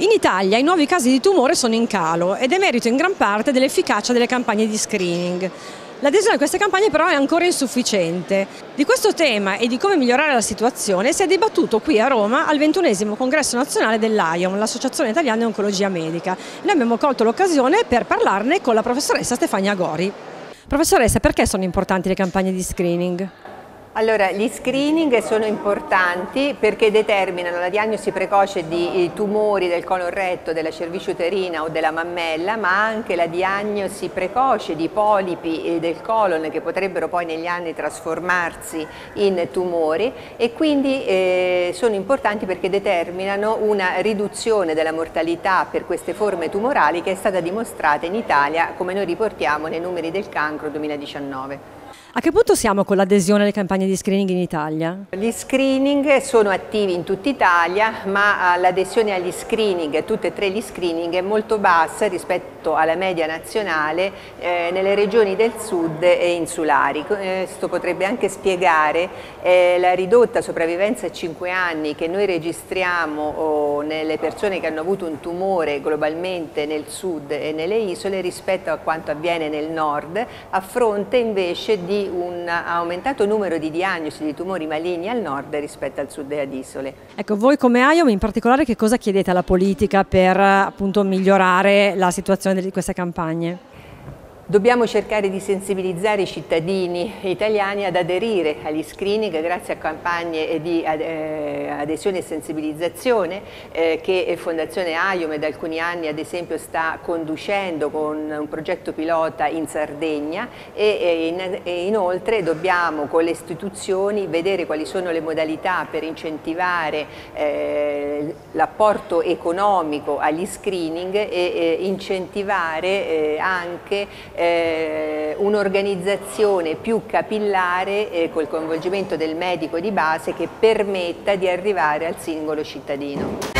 In Italia i nuovi casi di tumore sono in calo ed è merito in gran parte dell'efficacia delle campagne di screening. L'adesione a queste campagne però è ancora insufficiente. Di questo tema e di come migliorare la situazione si è dibattuto qui a Roma al ventunesimo congresso nazionale dell'AIOM, l'Associazione Italiana di Oncologia Medica. Noi abbiamo colto l'occasione per parlarne con la professoressa Stefania Gori. Professoressa, perché sono importanti le campagne di screening? Allora, gli screening sono importanti perché determinano la diagnosi precoce di eh, tumori del colon retto, della cervice uterina o della mammella, ma anche la diagnosi precoce di polipi eh, del colon che potrebbero poi negli anni trasformarsi in tumori e quindi eh, sono importanti perché determinano una riduzione della mortalità per queste forme tumorali che è stata dimostrata in Italia, come noi riportiamo nei numeri del cancro 2019. A che punto siamo con l'adesione alle campagne di screening in Italia? Gli screening sono attivi in tutta Italia, ma l'adesione agli screening, tutte e tre gli screening, è molto bassa rispetto alla media nazionale eh, nelle regioni del sud e insulari. Questo potrebbe anche spiegare eh, la ridotta sopravvivenza a 5 anni che noi registriamo nelle persone che hanno avuto un tumore globalmente nel sud e nelle isole rispetto a quanto avviene nel nord, a fronte invece di un aumentato numero di diagnosi di tumori maligni al nord rispetto al sud ad isole. Ecco, voi come AIOM in particolare che cosa chiedete alla politica per appunto migliorare la situazione di queste campagne? Dobbiamo cercare di sensibilizzare i cittadini italiani ad aderire agli screening grazie a campagne di eh, adesione e sensibilizzazione eh, che Fondazione AIOM da alcuni anni ad esempio sta conducendo con un progetto pilota in Sardegna e, inoltre dobbiamo con le istituzioni vedere quali sono le modalità per incentivare eh, l'apporto economico agli screening e incentivare anche eh, un'organizzazione più capillare eh, col coinvolgimento del medico di base che permetta di arrivare al singolo cittadino.